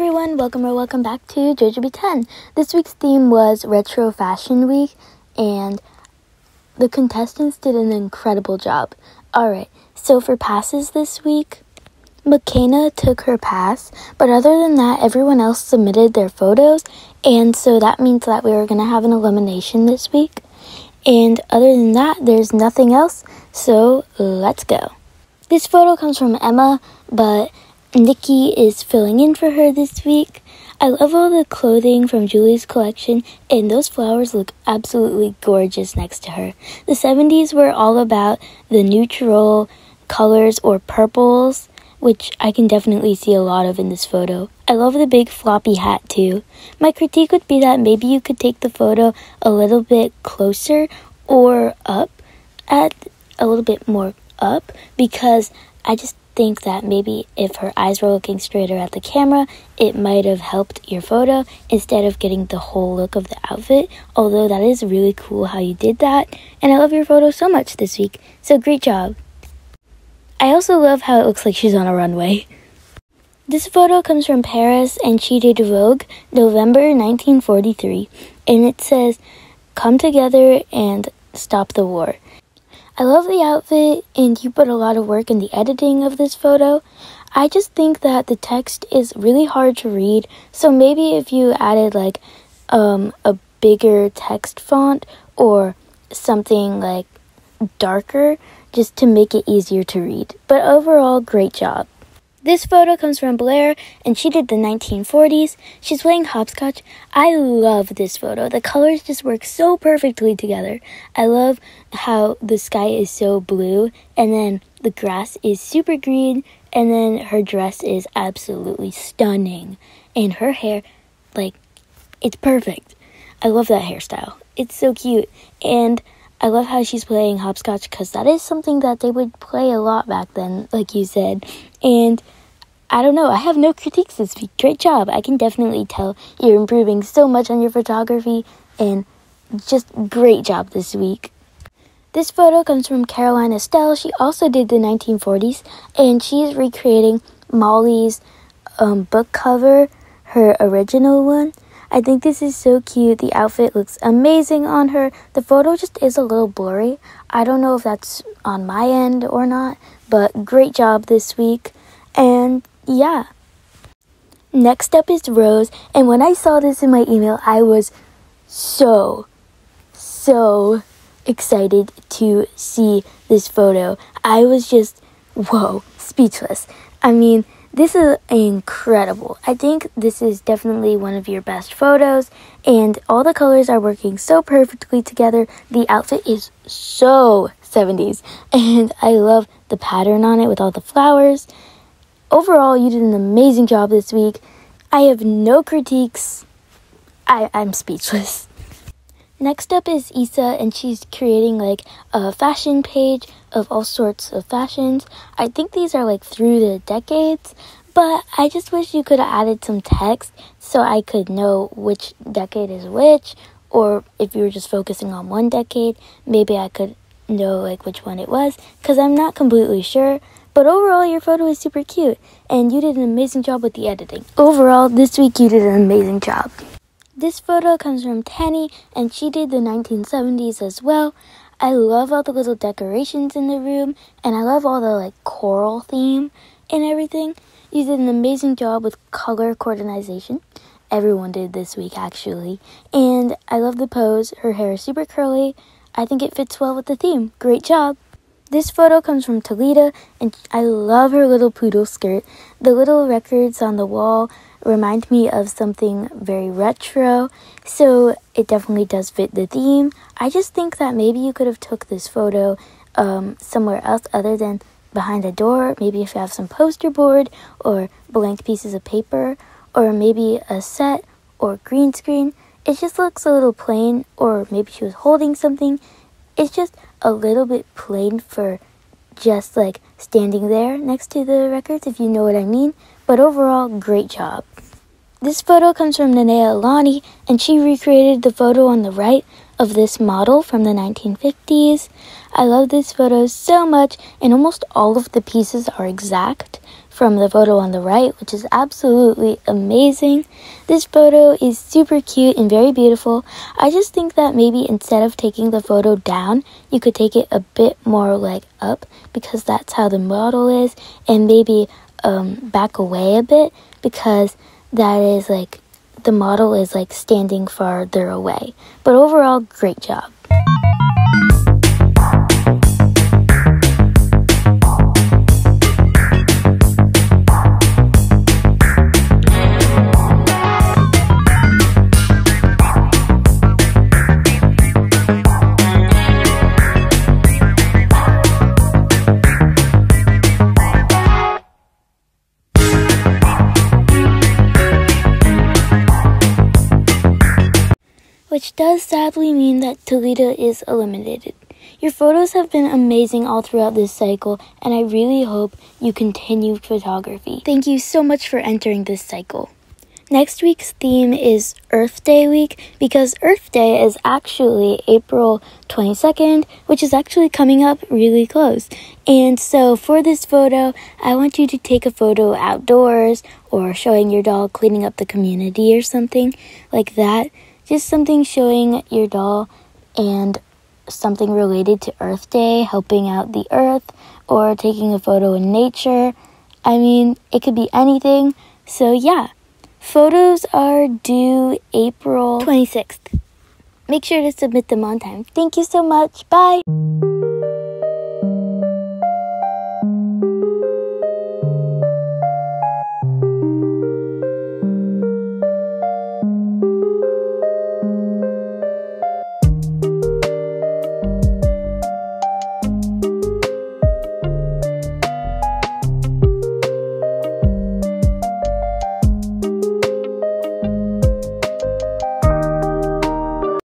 everyone, welcome or welcome back to JoJo 10. This week's theme was Retro Fashion Week, and the contestants did an incredible job. Alright, so for passes this week, McKenna took her pass, but other than that, everyone else submitted their photos, and so that means that we are going to have an elimination this week. And other than that, there's nothing else, so let's go. This photo comes from Emma, but Nikki is filling in for her this week. I love all the clothing from Julie's collection, and those flowers look absolutely gorgeous next to her. The 70s were all about the neutral colors or purples, which I can definitely see a lot of in this photo. I love the big floppy hat too. My critique would be that maybe you could take the photo a little bit closer or up at a little bit more up because I just think that maybe if her eyes were looking straighter at the camera, it might have helped your photo instead of getting the whole look of the outfit. Although that is really cool how you did that, and I love your photo so much this week. So great job. I also love how it looks like she's on a runway. This photo comes from Paris and she did Vogue, November 1943, and it says, Come together and stop the war. I love the outfit, and you put a lot of work in the editing of this photo. I just think that the text is really hard to read, so maybe if you added like um, a bigger text font or something like darker just to make it easier to read. But overall, great job. This photo comes from Blair, and she did the 1940s. She's playing hopscotch. I love this photo. The colors just work so perfectly together. I love how the sky is so blue, and then the grass is super green, and then her dress is absolutely stunning. And her hair, like, it's perfect. I love that hairstyle. It's so cute. And I love how she's playing hopscotch because that is something that they would play a lot back then, like you said. And I don't know, I have no critiques this week. Great job. I can definitely tell you're improving so much on your photography and just great job this week. This photo comes from Caroline Estelle. She also did the 1940s and she's recreating Molly's um, book cover, her original one. I think this is so cute. The outfit looks amazing on her. The photo just is a little blurry. I don't know if that's on my end or not, but great job this week. And yeah. Next up is Rose, and when I saw this in my email, I was so, so excited to see this photo. I was just, whoa, speechless. I mean, this is incredible. I think this is definitely one of your best photos, and all the colors are working so perfectly together. The outfit is so 70s, and I love the pattern on it with all the flowers. Overall, you did an amazing job this week. I have no critiques. I, I'm speechless. Next up is Isa, and she's creating like a fashion page of all sorts of fashions. I think these are like through the decades, but I just wish you could have added some text so I could know which decade is which, or if you were just focusing on one decade, maybe I could know like which one it was, because I'm not completely sure. But overall, your photo is super cute, and you did an amazing job with the editing. Overall, this week you did an amazing job. This photo comes from Tanny, and she did the 1970s as well. I love all the little decorations in the room, and I love all the like coral theme and everything. You did an amazing job with color coordination. Everyone did this week actually. And I love the pose. Her hair is super curly. I think it fits well with the theme. Great job. This photo comes from Talita, and I love her little poodle skirt. The little records on the wall remind me of something very retro, so it definitely does fit the theme. I just think that maybe you could have took this photo um, somewhere else other than behind a door. Maybe if you have some poster board or blank pieces of paper, or maybe a set or green screen. It just looks a little plain, or maybe she was holding something. It's just a little bit plain for just like standing there next to the records, if you know what I mean. But overall, great job. This photo comes from Nanea Alani, and she recreated the photo on the right of this model from the 1950s. I love this photo so much, and almost all of the pieces are exact from the photo on the right, which is absolutely amazing. This photo is super cute and very beautiful. I just think that maybe instead of taking the photo down, you could take it a bit more like up because that's how the model is, and maybe um, back away a bit because that is like the model is like standing farther away. But overall, great job. Does sadly mean that Talita is eliminated. Your photos have been amazing all throughout this cycle, and I really hope you continue photography. Thank you so much for entering this cycle. Next week's theme is Earth Day week because Earth Day is actually April 22nd, which is actually coming up really close. And so for this photo, I want you to take a photo outdoors or showing your dog cleaning up the community or something like that just something showing your doll and something related to Earth Day, helping out the earth, or taking a photo in nature. I mean, it could be anything. So, yeah, photos are due April 26th. Make sure to submit them on time. Thank you so much. Bye.